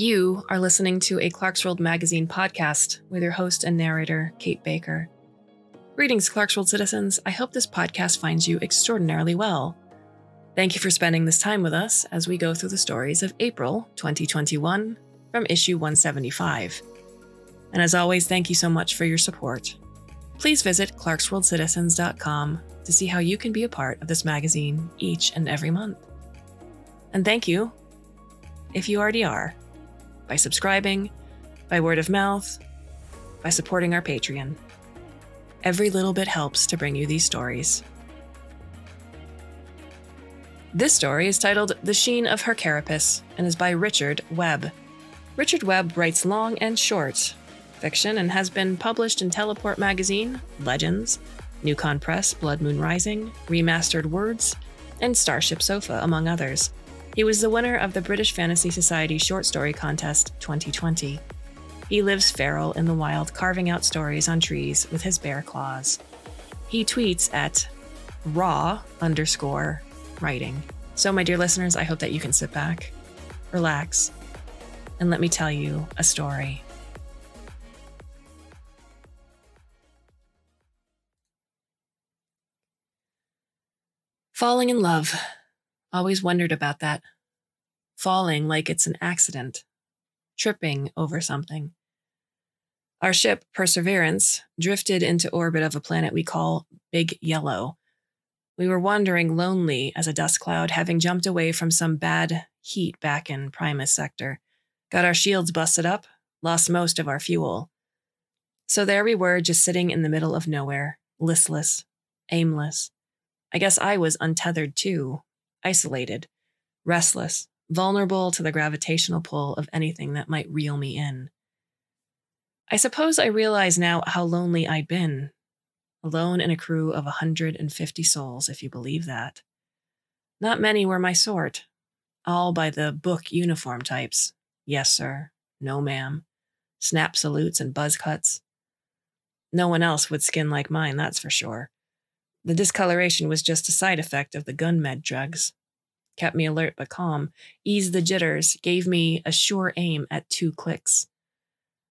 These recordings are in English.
You are listening to a Clarkesworld Magazine podcast with your host and narrator, Kate Baker. Greetings, Clarkesworld citizens. I hope this podcast finds you extraordinarily well. Thank you for spending this time with us as we go through the stories of April 2021 from issue 175. And as always, thank you so much for your support. Please visit clarkesworldcitizens.com to see how you can be a part of this magazine each and every month. And thank you, if you already are, by subscribing, by word of mouth, by supporting our Patreon. Every little bit helps to bring you these stories. This story is titled The Sheen of Her Carapace and is by Richard Webb. Richard Webb writes long and short fiction and has been published in Teleport Magazine, Legends, Newcon Press, Blood Moon Rising, Remastered Words, and Starship Sofa, among others. He was the winner of the British Fantasy Society Short Story Contest 2020. He lives feral in the wild, carving out stories on trees with his bare claws. He tweets at raw underscore writing. So, my dear listeners, I hope that you can sit back, relax, and let me tell you a story. Falling in love. Always wondered about that. Falling like it's an accident, tripping over something. Our ship, Perseverance, drifted into orbit of a planet we call Big Yellow. We were wandering lonely as a dust cloud, having jumped away from some bad heat back in Primus sector. Got our shields busted up, lost most of our fuel. So there we were, just sitting in the middle of nowhere, listless, aimless. I guess I was untethered too, isolated, restless, vulnerable to the gravitational pull of anything that might reel me in. I suppose I realize now how lonely I'd been, alone in a crew of a 150 souls, if you believe that. Not many were my sort, all by the book uniform types. Yes, sir. No, ma'am. Snap salutes and buzz cuts. No one else would skin like mine, that's for sure. The discoloration was just a side effect of the gun med drugs. Kept me alert but calm, eased the jitters, gave me a sure aim at two clicks.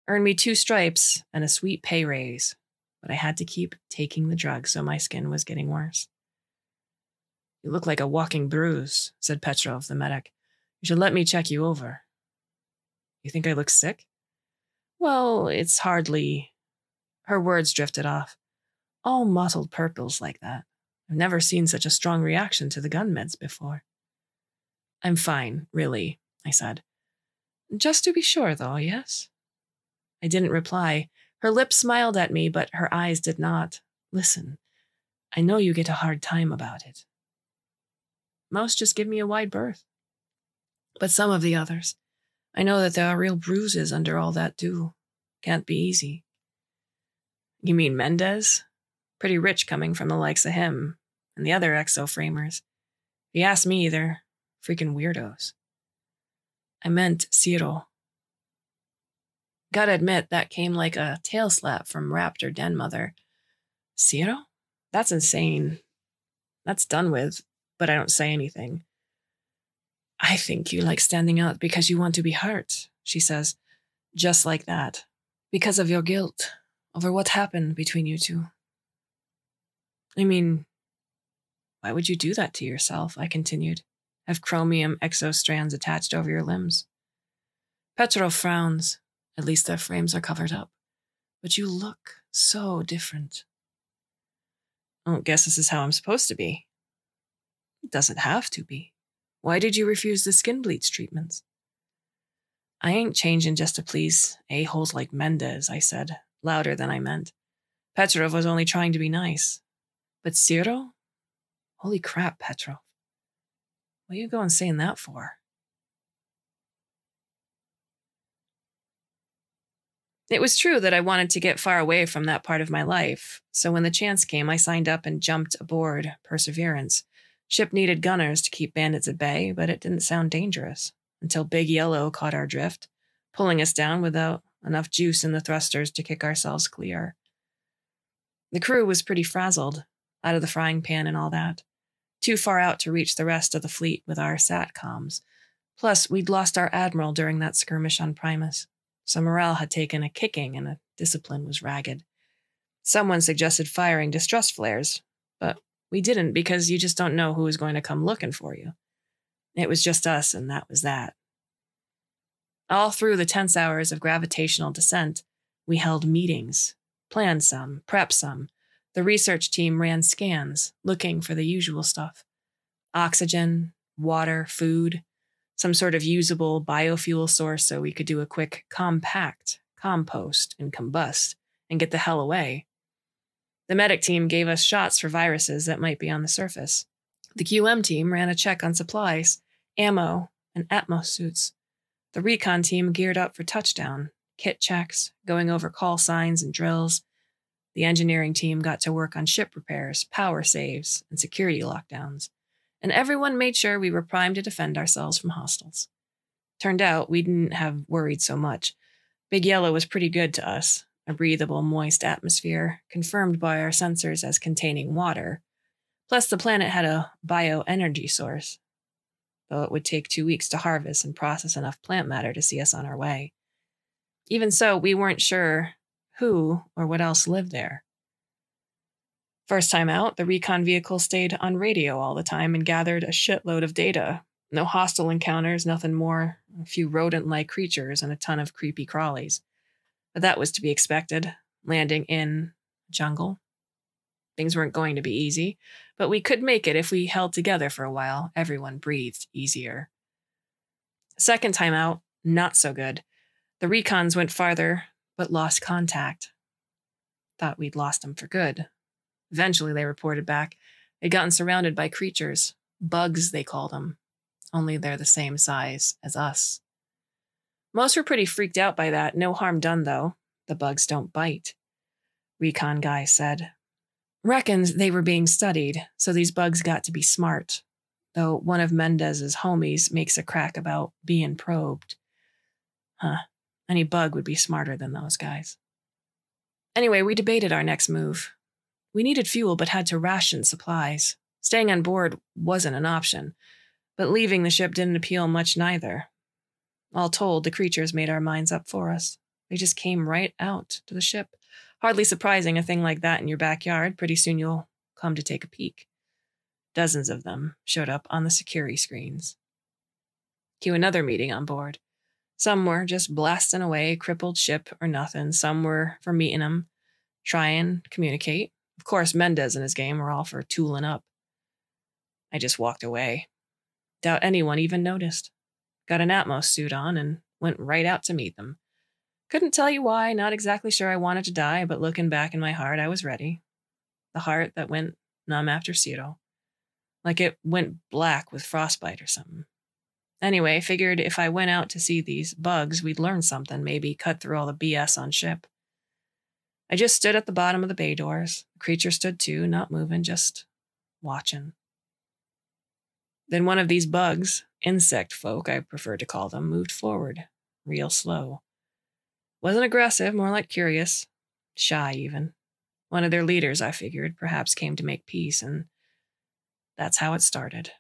Earned me two stripes and a sweet pay raise, but I had to keep taking the drug, so my skin was getting worse. You look like a walking bruise, said Petrov, the medic. You should let me check you over. You think I look sick? Well, it's hardly. Her words drifted off all mottled purples like that. I've never seen such a strong reaction to the gun meds before. I'm fine, really, I said. Just to be sure, though, yes? I didn't reply. Her lips smiled at me, but her eyes did not. Listen, I know you get a hard time about it. Most just give me a wide berth. But some of the others, I know that there are real bruises under all that do. Can't be easy. You mean Mendez? Pretty rich coming from the likes of him and the other exo framers. If you ask me, they're freaking weirdos. I meant Ciro. Gotta admit, that came like a tail slap from Raptor Den Mother. Ciro? That's insane. That's done with, but I don't say anything. I think you like standing out because you want to be hurt, she says, just like that, because of your guilt over what happened between you two. I mean, why would you do that to yourself? I continued. Have chromium exostrands attached over your limbs. Petrov frowns. At least their frames are covered up. But you look so different. Oh, guess this is how I'm supposed to be. It doesn't have to be. Why did you refuse the skin bleach treatments? I ain't changing just to please a-holes like Mendez, I said, louder than I meant. Petrov was only trying to be nice. But Ciro? Holy crap, Petrov. What are you going saying that for? It was true that I wanted to get far away from that part of my life, so when the chance came, I signed up and jumped aboard Perseverance. Ship needed gunners to keep bandits at bay, but it didn't sound dangerous until Big Yellow caught our drift, pulling us down without enough juice in the thrusters to kick ourselves clear. The crew was pretty frazzled, out of the frying pan and all that. Too far out to reach the rest of the fleet with our SATCOMs. Plus, we'd lost our admiral during that skirmish on Primus, so morale had taken a kicking and the discipline was ragged. Someone suggested firing distress flares, but we didn't because you just don't know who is going to come looking for you. It was just us, and that was that. All through the tense hours of gravitational descent, we held meetings, planned some, prepped some. The research team ran scans, looking for the usual stuff oxygen, water, food, some sort of usable biofuel source so we could do a quick compact, compost, and combust and get the hell away. The medic team gave us shots for viruses that might be on the surface. The QM team ran a check on supplies, ammo, and Atmos suits. The recon team geared up for touchdown, kit checks, going over call signs and drills. The engineering team got to work on ship repairs, power saves, and security lockdowns. And everyone made sure we were primed to defend ourselves from hostiles. Turned out we didn't have worried so much. Big Yellow was pretty good to us, a breathable, moist atmosphere, confirmed by our sensors as containing water. Plus, the planet had a bioenergy source, though it would take two weeks to harvest and process enough plant matter to see us on our way. Even so, we weren't sure who or what else lived there. First time out, the recon vehicle stayed on radio all the time and gathered a shitload of data. No hostile encounters, nothing more, a few rodent like creatures, and a ton of creepy crawlies. But that was to be expected, landing in jungle. Things weren't going to be easy, but we could make it if we held together for a while. Everyone breathed easier. Second time out, not so good. The recons went farther, but lost contact. Thought we'd lost them for good. Eventually, they reported back. They'd gotten surrounded by creatures. Bugs, they called them. Only they're the same size as us. Most were pretty freaked out by that. No harm done, though. The bugs don't bite. Recon guy said. Reckons they were being studied, so these bugs got to be smart. Though one of Mendez's homies makes a crack about being probed. Huh. Any bug would be smarter than those guys. Anyway, we debated our next move. We needed fuel but had to ration supplies. Staying on board wasn't an option, but leaving the ship didn't appeal much neither. All told, the creatures made our minds up for us. They just came right out to the ship. Hardly surprising a thing like that in your backyard. Pretty soon you'll come to take a peek. Dozens of them showed up on the security screens. Cue another meeting on board. Some were just blasting away, crippled ship or nothing. Some were for meeting them, try and communicate. Of course, Mendez and his game were all for tooling up. I just walked away. Doubt anyone even noticed got an Atmos suit on, and went right out to meet them. Couldn't tell you why, not exactly sure I wanted to die, but looking back in my heart, I was ready. The heart that went numb after Ciro. Like it went black with frostbite or something. Anyway, figured if I went out to see these bugs, we'd learn something, maybe cut through all the BS on ship. I just stood at the bottom of the bay doors. The creature stood too, not moving, just watching. Then one of these bugs, insect folk I prefer to call them, moved forward, real slow. Wasn't aggressive, more like curious, shy even. One of their leaders, I figured, perhaps came to make peace, and that's how it started.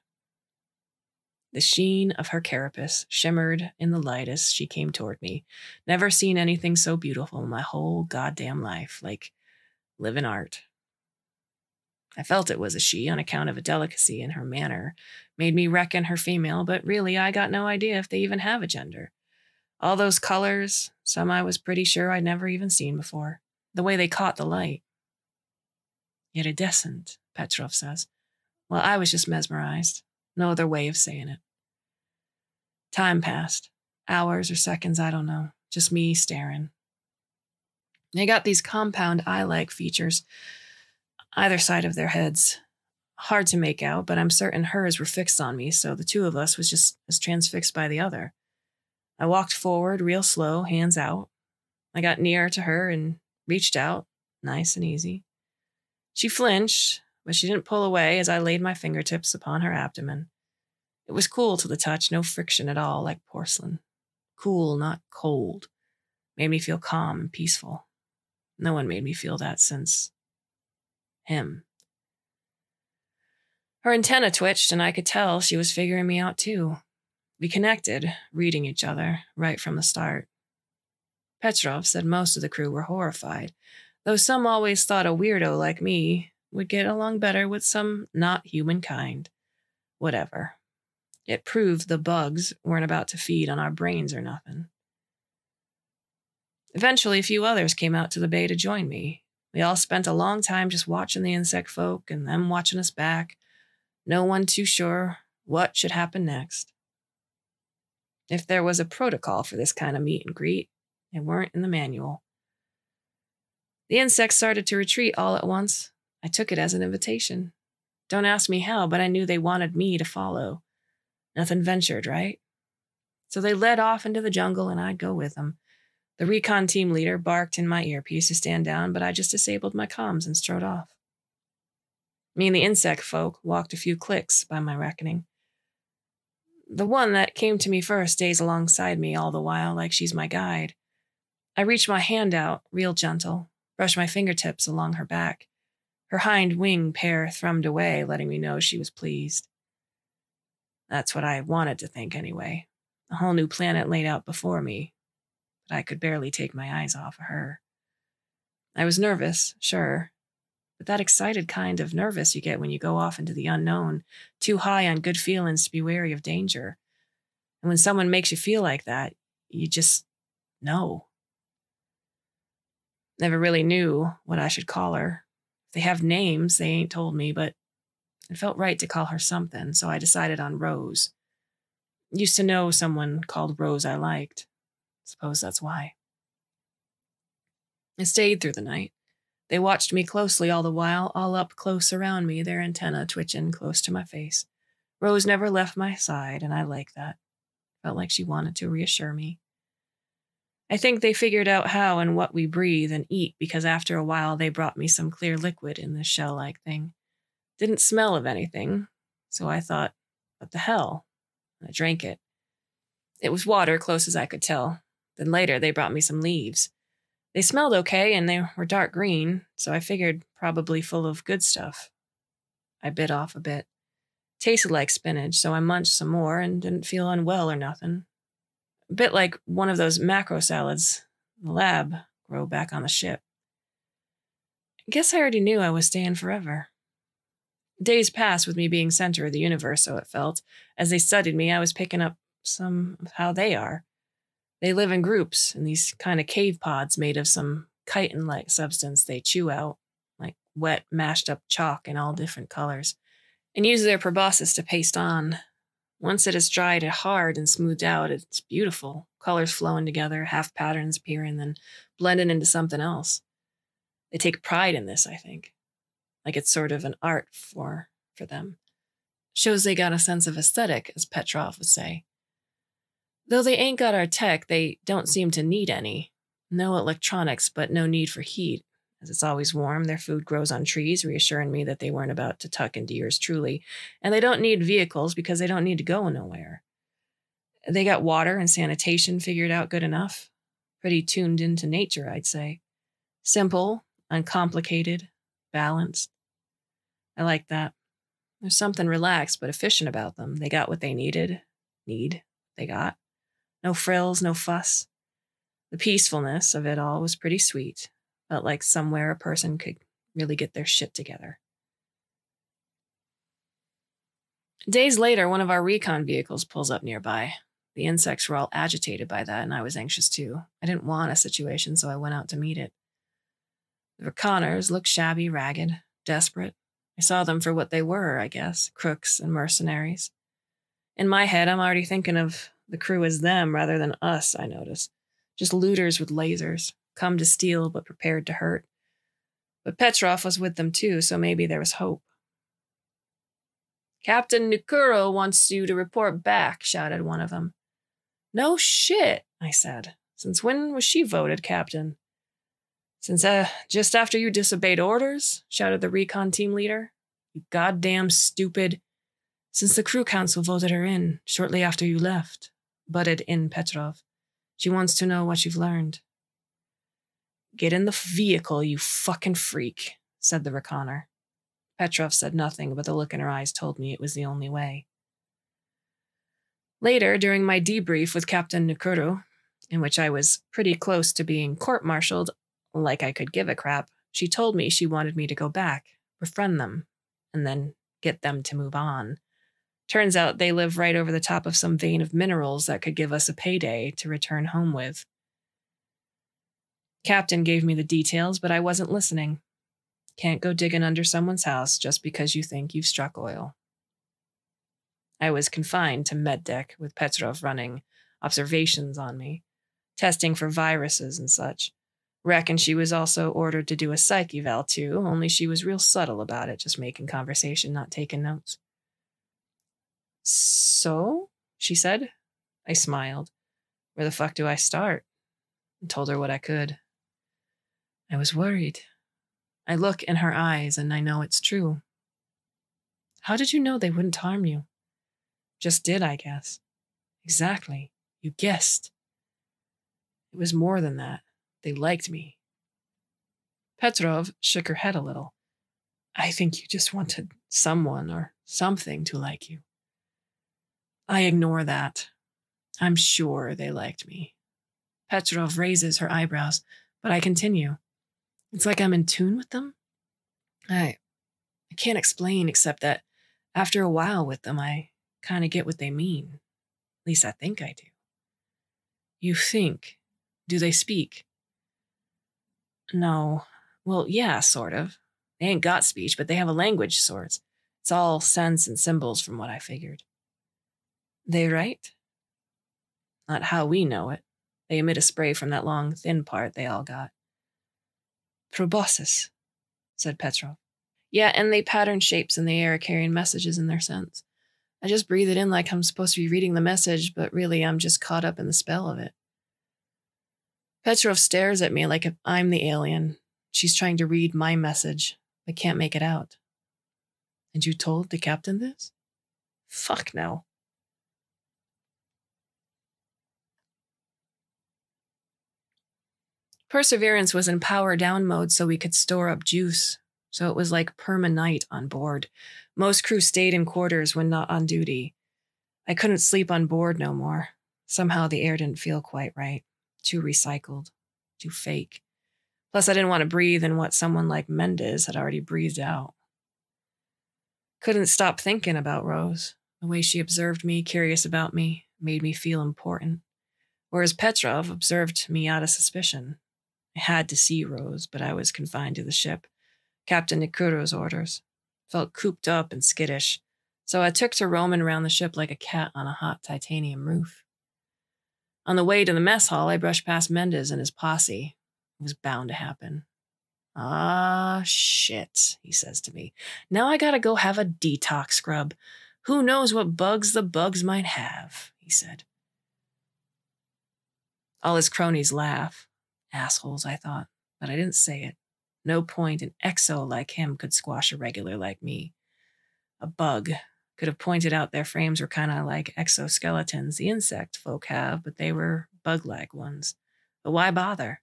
The sheen of her carapace shimmered in the light as she came toward me. Never seen anything so beautiful in my whole goddamn life, like living art. I felt it was a she on account of a delicacy in her manner, made me reckon her female, but really I got no idea if they even have a gender. All those colors, some I was pretty sure I'd never even seen before. The way they caught the light. Iridescent, Petrov says. Well, I was just mesmerized. No other way of saying it. Time passed. Hours or seconds, I don't know. Just me staring. They got these compound eye like features either side of their heads. Hard to make out, but I'm certain hers were fixed on me, so the two of us was just as transfixed by the other. I walked forward real slow, hands out. I got near to her and reached out, nice and easy. She flinched, but she didn't pull away as I laid my fingertips upon her abdomen. It was cool to the touch, no friction at all, like porcelain. Cool, not cold. Made me feel calm and peaceful. No one made me feel that since him. Her antenna twitched, and I could tell she was figuring me out too. We connected, reading each other right from the start. Petrov said most of the crew were horrified, though some always thought a weirdo like me would get along better with some not human kind. Whatever. It proved the bugs weren't about to feed on our brains or nothing. Eventually, a few others came out to the bay to join me. We all spent a long time just watching the insect folk and them watching us back, no one too sure what should happen next. If there was a protocol for this kind of meet and greet, it weren't in the manual. The insects started to retreat all at once. I took it as an invitation. Don't ask me how, but I knew they wanted me to follow. Nothing ventured, right? So they led off into the jungle and I'd go with them. The recon team leader barked in my earpiece to stand down, but I just disabled my comms and strode off. Me and the insect folk walked a few clicks, by my reckoning. The one that came to me first stays alongside me all the while, like she's my guide. I reach my hand out, real gentle, brush my fingertips along her back. Her hind wing pair thrummed away, letting me know she was pleased. That's what I wanted to think, anyway. A whole new planet laid out before me, but I could barely take my eyes off of her. I was nervous, sure, but that excited kind of nervous you get when you go off into the unknown, too high on good feelings to be wary of danger. And when someone makes you feel like that, you just know. Never really knew what I should call her. They have names, they ain't told me, but it felt right to call her something, so I decided on Rose. Used to know someone called Rose I liked. Suppose that's why. I stayed through the night. They watched me closely all the while, all up close around me, their antenna twitching close to my face. Rose never left my side, and I liked that. Felt like she wanted to reassure me. I think they figured out how and what we breathe and eat because after a while they brought me some clear liquid in this shell like thing. Didn't smell of anything, so I thought, what the hell? I drank it. It was water, close as I could tell. Then later they brought me some leaves. They smelled okay and they were dark green, so I figured probably full of good stuff. I bit off a bit. Tasted like spinach, so I munched some more and didn't feel unwell or nothing. A bit like one of those macro salads the lab grow back on the ship. I guess I already knew I was staying forever. Days passed with me being center of the universe, so it felt. As they studied me, I was picking up some of how they are. They live in groups in these kind of cave pods made of some chitin like substance they chew out, like wet, mashed up chalk in all different colors, and use their proboscis to paste on. Once it is dried and hard and smoothed out, it's beautiful. Colors flowing together, half patterns appearing, then blending into something else. They take pride in this, I think. Like it's sort of an art for for them. Shows they got a sense of aesthetic, as Petrov would say. Though they ain't got our tech, they don't seem to need any. No electronics, but no need for heat. As it's always warm, their food grows on trees, reassuring me that they weren't about to tuck into yours truly. And they don't need vehicles because they don't need to go nowhere. They got water and sanitation figured out good enough. Pretty tuned into nature, I'd say. Simple, uncomplicated, balanced. I like that. There's something relaxed but efficient about them. They got what they needed, need, they got. No frills, no fuss. The peacefulness of it all was pretty sweet. Felt like somewhere a person could really get their shit together. Days later, one of our recon vehicles pulls up nearby. The insects were all agitated by that, and I was anxious too. I didn't want a situation, so I went out to meet it. The reconners looked shabby, ragged, desperate. I saw them for what they were, I guess crooks and mercenaries. In my head, I'm already thinking of the crew as them rather than us, I notice. Just looters with lasers, come to steal but prepared to hurt. But Petrov was with them too, so maybe there was hope. Captain Nukuro wants you to report back, shouted one of them. No shit, I said. Since when was she voted captain? Since uh, just after you disobeyed orders, shouted the recon team leader. You goddamn stupid. Since the crew council voted her in shortly after you left butted in Petrov. She wants to know what you've learned. Get in the vehicle, you fucking freak, said the reconner. Petrov said nothing, but the look in her eyes told me it was the only way. Later, during my debrief with Captain Nukuru, in which I was pretty close to being court martialed, like I could give a crap, she told me she wanted me to go back, befriend them, and then get them to move on. Turns out they live right over the top of some vein of minerals that could give us a payday to return home with. Captain gave me the details, but I wasn't listening. Can't go digging under someone's house just because you think you've struck oil. I was confined to med deck with Petrov running observations on me, testing for viruses and such. Reckon she was also ordered to do a psych eval too, only she was real subtle about it, just making conversation, not taking notes. So? she said. I smiled. Where the fuck do I start? And told her what I could. I was worried. I look in her eyes and I know it's true. How did you know they wouldn't harm you? Just did, I guess. Exactly. You guessed. It was more than that. They liked me. Petrov shook her head a little. I think you just wanted someone or something to like you. I ignore that. I'm sure they liked me. Petrov raises her eyebrows, but I continue. It's like I'm in tune with them. I I can't explain except that after a while with them I kind of get what they mean. At least I think I do. You think. Do they speak? No. Well, yeah, sort of. They ain't got speech, but they have a language, sorts. It's all sense and symbols from what I figured. They write? Not how we know it. They emit a spray from that long, thin part they all got. Proboscis, said Petrov. Yeah, and they pattern shapes in the air carrying messages in their sense. I just breathe it in like I'm supposed to be reading the message, but really I'm just caught up in the spell of it. Petrov stares at me like I'm the alien. She's trying to read my message, but can't make it out. And you told the captain this? Fuck no. Perseverance was in power down mode so we could store up juice. So it was like perma night on board. Most crew stayed in quarters when not on duty. I couldn't sleep on board no more. Somehow the air didn't feel quite right. Too recycled. Too fake. Plus, I didn't want to breathe in what someone like Mendez had already breathed out. Couldn't stop thinking about Rose. The way she observed me, curious about me, made me feel important. Whereas Petrov observed me out of suspicion. I had to see Rose, but I was confined to the ship. Captain Nukuru's orders. Felt cooped up and skittish, so I took to roaming around the ship like a cat on a hot titanium roof. On the way to the mess hall, I brushed past Mendez and his posse. It was bound to happen. Ah, shit, he says to me. Now I gotta go have a detox scrub. Who knows what bugs the bugs might have, he said. All his cronies laugh. Assholes, I thought, but I didn't say it. No point an exo like him could squash a regular like me. A bug could have pointed out their frames were kind of like exoskeletons the insect folk have, but they were bug like ones. But why bother?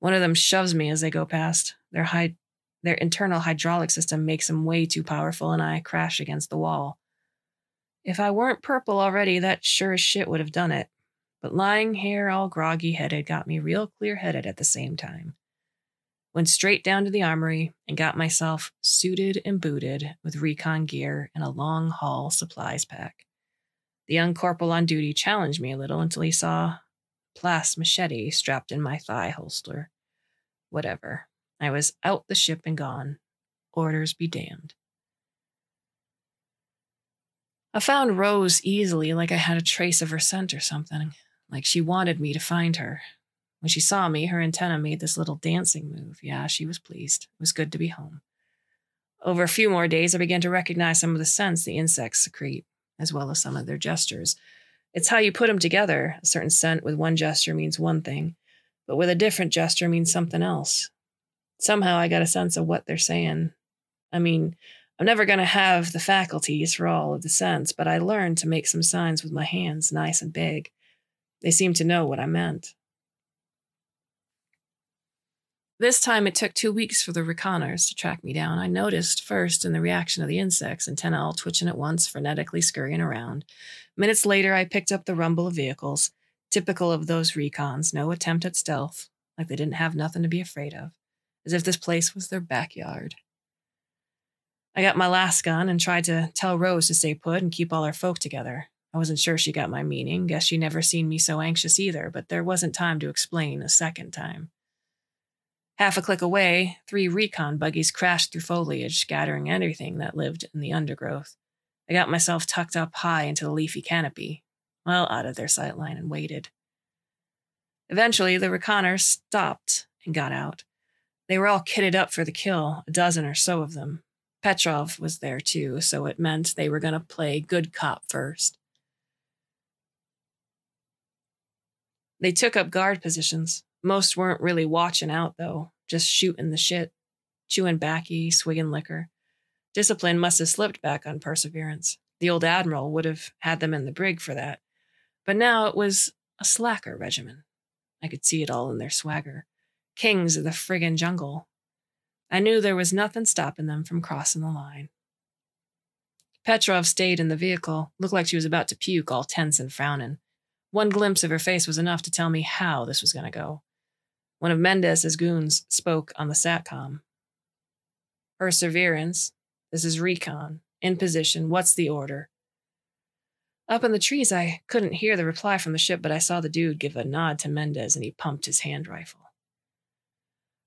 One of them shoves me as they go past. Their, hy- their internal hydraulic system makes them way too powerful, and I crash against the wall. If I weren't purple already, that sure as shit would have done it. But lying here all groggy headed got me real clear headed at the same time. Went straight down to the armory and got myself suited and booted with recon gear and a long haul supplies pack. The young corporal on duty challenged me a little until he saw a Plas machete strapped in my thigh holster. Whatever. I was out the ship and gone. Orders be damned. I found Rose easily, like I had a trace of her scent or something like she wanted me to find her. When she saw me, her antenna made this little dancing move. Yeah, she was pleased. It was good to be home. Over a few more days, I began to recognize some of the scents the insects secrete, as well as some of their gestures. It's how you put them together. A certain scent with one gesture means one thing, but with a different gesture means something else. Somehow I got a sense of what they're saying. I mean, I'm never going to have the faculties for all of the scents, but I learned to make some signs with my hands, nice and big. They seemed to know what I meant. This time it took two weeks for the reconners to track me down. I noticed first in the reaction of the insects, antennae all twitching at once, frenetically scurrying around. Minutes later, I picked up the rumble of vehicles, typical of those recons, no attempt at stealth, like they didn't have nothing to be afraid of, as if this place was their backyard. I got my las gun and tried to tell Rose to stay put and keep all our folk together. I wasn't sure she got my meaning. Guess she never seen me so anxious either, but there wasn't time to explain a second time. Half a click away, three recon buggies crashed through foliage, scattering anything that lived in the undergrowth. I got myself tucked up high into the leafy canopy, well out of their sightline, and waited. Eventually, the reconners stopped and got out. They were all kitted up for the kill, a dozen or so of them. Petrov was there too, so it meant they were going to play good cop first. They took up guard positions, most weren't really watching out, though, just shooting the shit, chewing backy, swigging liquor. Discipline must have slipped back on Perseverance. The old admiral would have had them in the brig for that. But now it was a slacker regimen. I could see it all in their swagger. Kings of the friggin' jungle. I knew there was nothing stopping them from crossing the line. Petrov stayed in the vehicle, looked like she was about to puke, all tense and frowning. One glimpse of her face was enough to tell me how this was going to go. One of Mendez's goons spoke on the SATCOM. Perseverance, this is recon. In position, what's the order? Up in the trees, I couldn't hear the reply from the ship, but I saw the dude give a nod to Mendez and he pumped his hand rifle.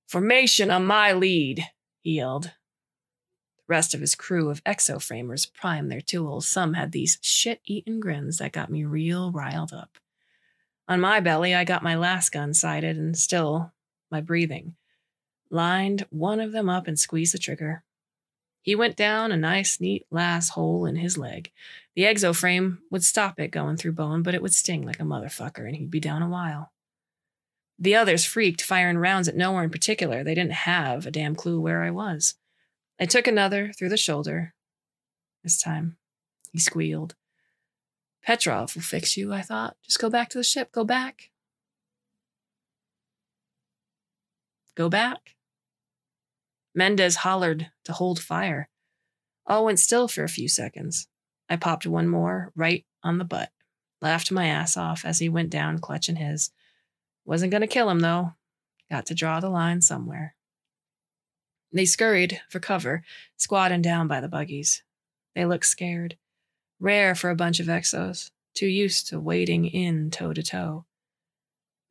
Formation on my lead, he yelled. Rest of his crew of exoframers primed their tools. Some had these shit eaten grins that got me real riled up. On my belly, I got my las gun sighted and still my breathing. Lined one of them up and squeezed the trigger. He went down a nice, neat last hole in his leg. The exoframe would stop it going through bone, but it would sting like a motherfucker and he'd be down a while. The others freaked, firing rounds at nowhere in particular. They didn't have a damn clue where I was. I took another through the shoulder. This time, he squealed. Petrov will fix you, I thought. Just go back to the ship. Go back. Go back. Mendez hollered to hold fire. All went still for a few seconds. I popped one more right on the butt. Laughed my ass off as he went down, clutching his. Wasn't going to kill him, though. Got to draw the line somewhere. They scurried for cover, squatting down by the buggies. They looked scared. Rare for a bunch of exos, too used to wading in toe to toe.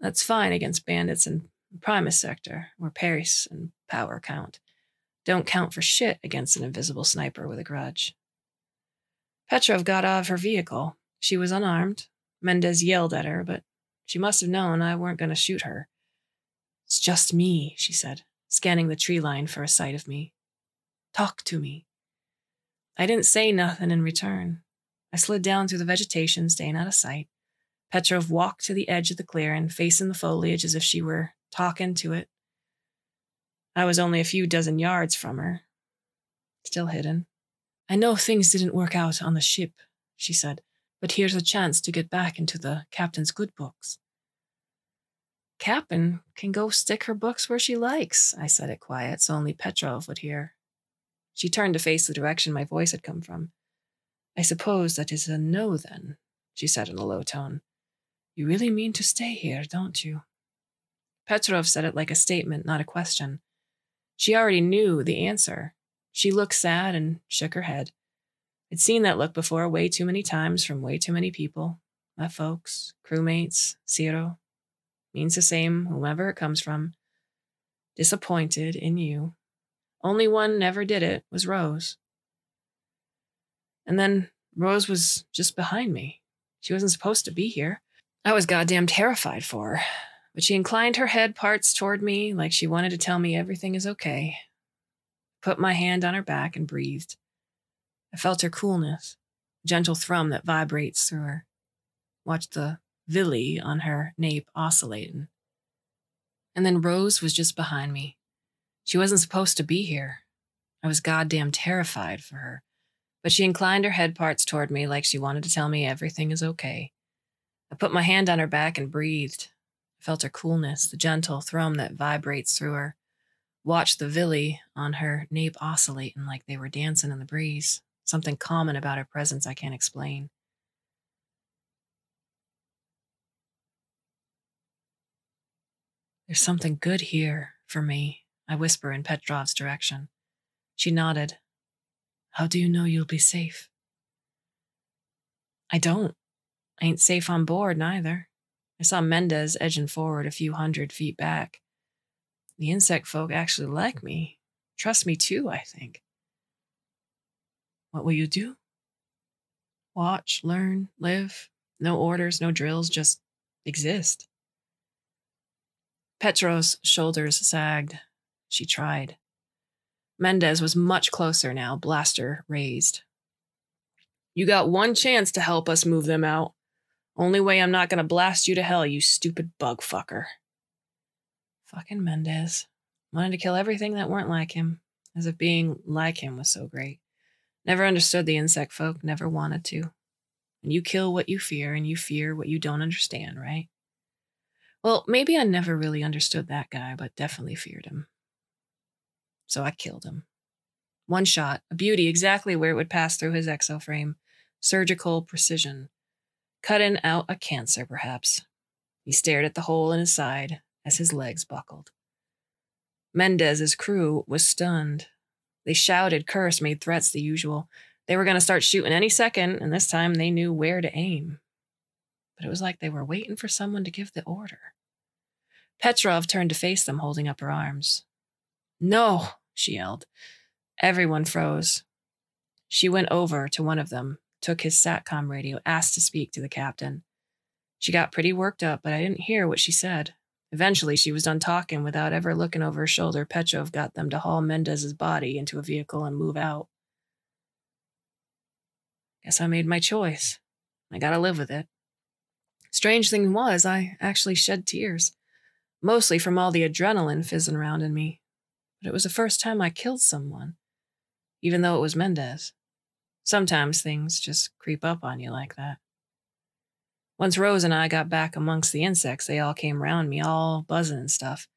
That's fine against bandits in Primus sector, where pace and power count. Don't count for shit against an invisible sniper with a grudge. Petrov got out of her vehicle. She was unarmed. Mendez yelled at her, but she must have known I weren't going to shoot her. It's just me, she said, scanning the tree line for a sight of me. Talk to me. I didn't say nothing in return. I slid down through the vegetation, staying out of sight. Petrov walked to the edge of the clearing, facing the foliage as if she were talking to it. I was only a few dozen yards from her, still hidden. I know things didn't work out on the ship, she said, but here's a chance to get back into the captain's good books. Captain can go stick her books where she likes, I said it quiet so only Petrov would hear. She turned to face the direction my voice had come from. I suppose that is a no, then, she said in a low tone. You really mean to stay here, don't you? Petrov said it like a statement, not a question. She already knew the answer. She looked sad and shook her head. I'd seen that look before way too many times from way too many people. My folks, crewmates, Ciro. Means the same, whomever it comes from. Disappointed in you. Only one never did it was Rose. And then Rose was just behind me. She wasn't supposed to be here. I was goddamn terrified for her. But she inclined her head parts toward me like she wanted to tell me everything is okay. Put my hand on her back and breathed. I felt her coolness, gentle thrum that vibrates through her. Watched the villi on her nape oscillating. And then Rose was just behind me. She wasn't supposed to be here. I was goddamn terrified for her but she inclined her head parts toward me like she wanted to tell me everything is okay. I put my hand on her back and breathed. I felt her coolness, the gentle thrum that vibrates through her. watched the villi on her nape oscillating like they were dancing in the breeze. Something common about her presence I can't explain. There's something good here for me, I whisper in Petrov's direction. She nodded. How do you know you'll be safe? I don't. I ain't safe on board, neither. I saw Mendez edging forward a few hundred feet back. The insect folk actually like me. Trust me too, I think. What will you do? Watch, learn, live. No orders, no drills, just exist. Petrov's shoulders sagged. She tried. Mendez was much closer now, blaster raised. You got one chance to help us move them out. Only way I'm not gonna blast you to hell, you stupid bug fucker. Fucking Mendez. Wanted to kill everything that weren't like him, as if being like him was so great. Never understood the insect folk, never wanted to. And you kill what you fear, and you fear what you don't understand, right? Well, maybe I never really understood that guy, but definitely feared him. So I killed him. One shot, a beauty exactly where it would pass through his exoframe. Surgical precision. Cutting out a cancer, perhaps. He stared at the hole in his side as his legs buckled. Mendez's crew was stunned. They shouted, cursed, made threats the usual. They were going to start shooting any second, and this time they knew where to aim. But it was like they were waiting for someone to give the order. Petrov turned to face them, holding up her arms. No, she yelled. Everyone froze. She went over to one of them, took his SATCOM radio, asked to speak to the captain. She got pretty worked up, but I didn't hear what she said. Eventually, she was done talking without ever looking over her shoulder. Petrov got them to haul Mendez's body into a vehicle and move out. Guess I made my choice. I gotta live with it. Strange thing was, I actually shed tears, mostly from all the adrenaline fizzing around in me. But it was the first time I killed someone, even though it was Mendez. Sometimes things just creep up on you like that. Once Rose and I got back amongst the insects, they all came round me, all buzzing and stuff.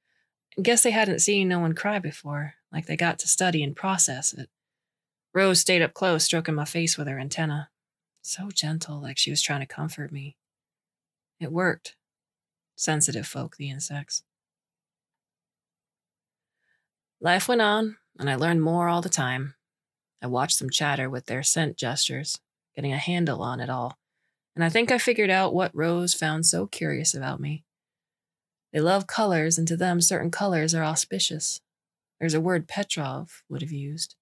Guess they hadn't seen no one cry before, like they got to study and process it. Rose stayed up close, stroking my face with her antenna. So gentle, like she was trying to comfort me. It worked. Sensitive folk, the insects. Life went on, and I learned more all the time. I watched them chatter with their scent gestures, getting a handle on it all and I think I figured out what Rose found so curious about me. They love colors, and to them, certain colors are auspicious. There's a word Petrov would have used,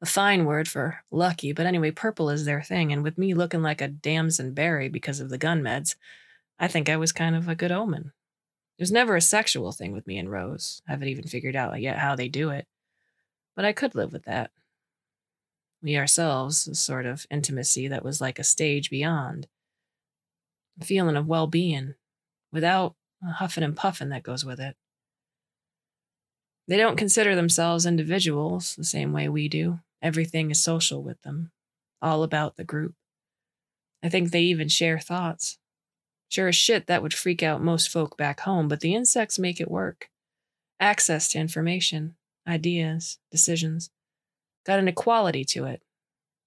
a fine word for lucky, but anyway, purple is their thing, and with me looking like a damson berry because of the gun meds, I think I was kind of a good omen. There's never a sexual thing with me and Rose. I haven't even figured out yet how they do it, but I could live with that. We ourselves, a sort of intimacy that was like a stage beyond A feeling of well being without a huffing and puffing that goes with it. They don't consider themselves individuals the same way we do. Everything is social with them, all about the group. I think they even share thoughts. Sure as shit, that would freak out most folk back home, but the insects make it work. Access to information, ideas, decisions. Got an equality to it,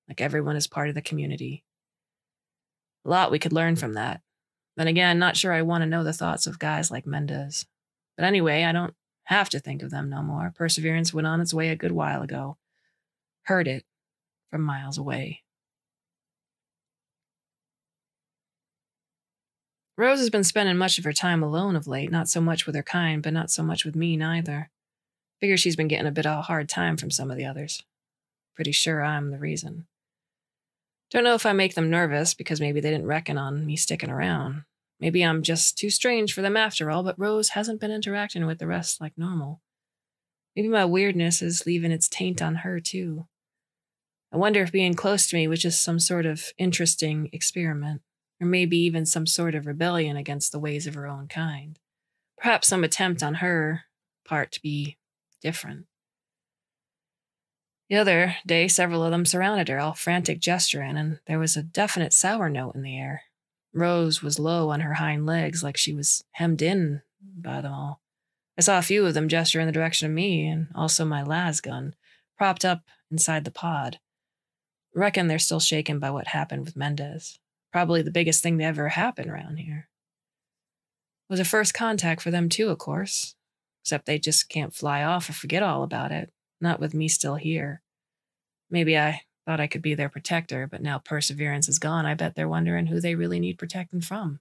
like everyone is part of the community. A lot we could learn mm. from that. Then again, not sure I want to know the thoughts of guys like Mendez. But anyway, I don't have to think of them no more. Perseverance went on its way a good while ago. Heard it from miles away. Rose has been spending much of her time alone of late, not so much with her kind, but not so much with me neither. Figure she's been getting a bit of a hard time from some of the others. Pretty sure I'm the reason. Don't know if I make them nervous because maybe they didn't reckon on me sticking around. Maybe I'm just too strange for them after all, but Rose hasn't been interacting with the rest like normal. Maybe my weirdness is leaving its taint on her, too. I wonder if being close to me was just some sort of interesting experiment, or maybe even some sort of rebellion against the ways of her own kind. Perhaps some attempt on her part to be different. The other day, several of them surrounded her, all frantic gesturing, and there was a definite sour note in the air. Rose was low on her hind legs, like she was hemmed in by them all. I saw a few of them gesture in the direction of me and also my las gun, propped up inside the pod. Reckon they're still shaken by what happened with Mendez. Probably the biggest thing to ever happen around here. It was a first contact for them too, of course. Except they just can't fly off or forget all about it. Not with me still here. Maybe I thought I could be their protector, but now Perseverance is gone. I bet they're wondering who they really need protecting from.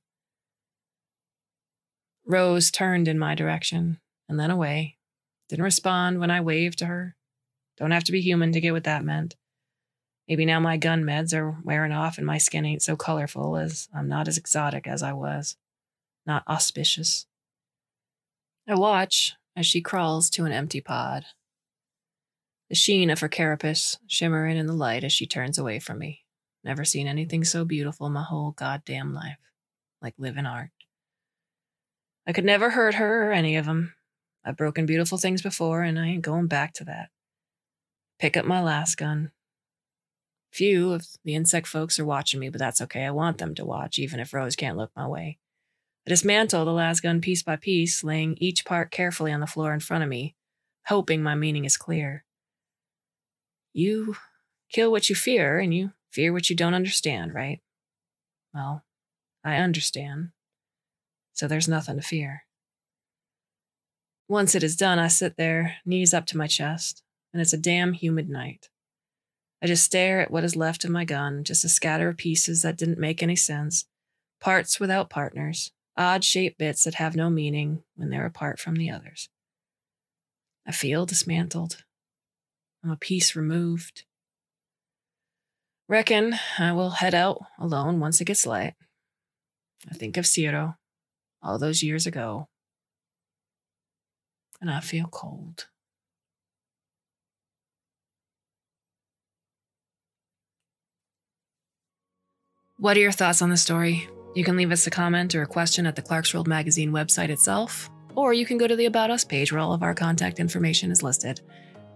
Rose turned in my direction and then away. Didn't respond when I waved to her. Don't have to be human to get what that meant. Maybe now my gun meds are wearing off and my skin ain't so colorful as I'm not as exotic as I was. Not auspicious. I watch as she crawls to an empty pod. The sheen of her carapace shimmering in the light as she turns away from me. Never seen anything so beautiful my whole goddamn life. Like living art. I could never hurt her or any of them. I've broken beautiful things before, and I ain't going back to that. Pick up my last gun. Few of the insect folks are watching me, but that's okay. I want them to watch, even if Rose can't look my way. I dismantle the last gun piece by piece, laying each part carefully on the floor in front of me, hoping my meaning is clear. You kill what you fear, and you fear what you don't understand, right? Well, I understand. So there's nothing to fear. Once it is done, I sit there, knees up to my chest, and it's a damn humid night. I just stare at what is left of my gun, just a scatter of pieces that didn't make any sense, parts without partners, odd shaped bits that have no meaning when they're apart from the others. I feel dismantled. I'm a piece removed. Reckon I will head out alone once it gets light. I think of Ciro all those years ago, and I feel cold. What are your thoughts on the story? You can leave us a comment or a question at the Clarkesworld Magazine website itself, or you can go to the About Us page where all of our contact information is listed.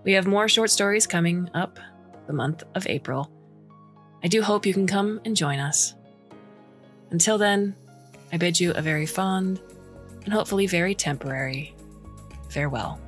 We have more short stories coming up the month of April. I do hope you can come and join us. Until then, I bid you a very fond and hopefully very temporary farewell.